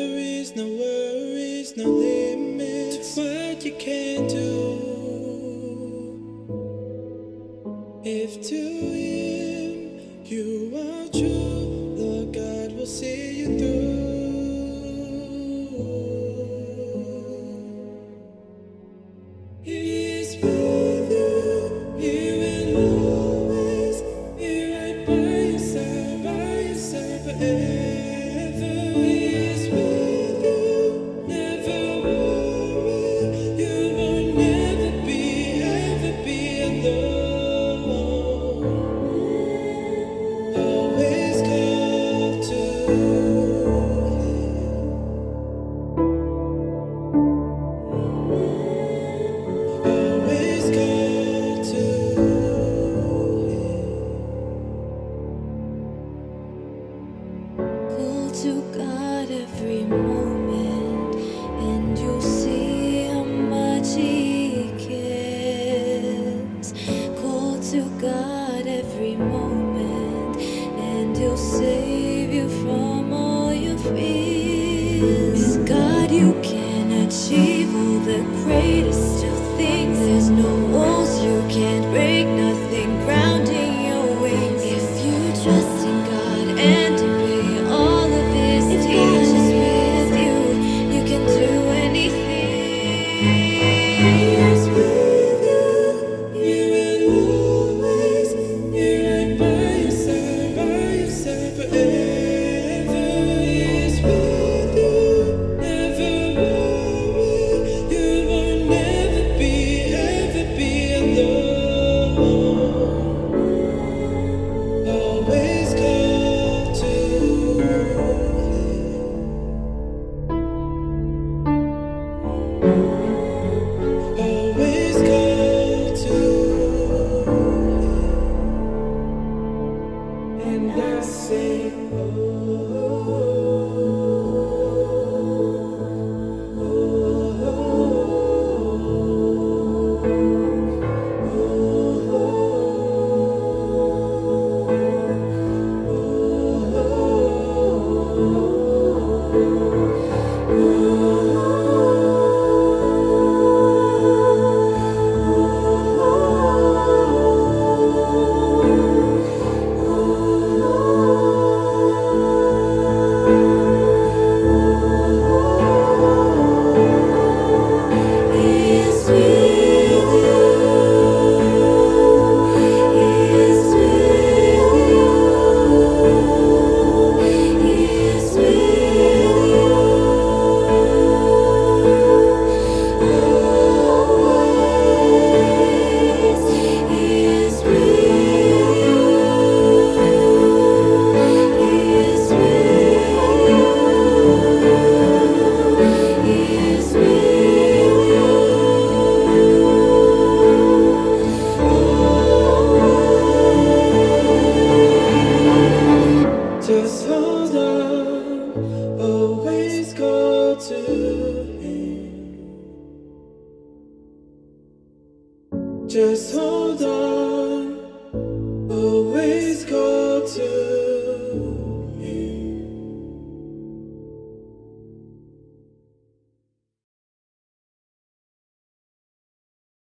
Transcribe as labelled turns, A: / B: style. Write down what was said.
A: boundaries, no worries, no limits. What you can do. If to Him you are true, Lord God will see you through. to
B: God every moment.
A: always hold on, always go to him. Just hold on, always go to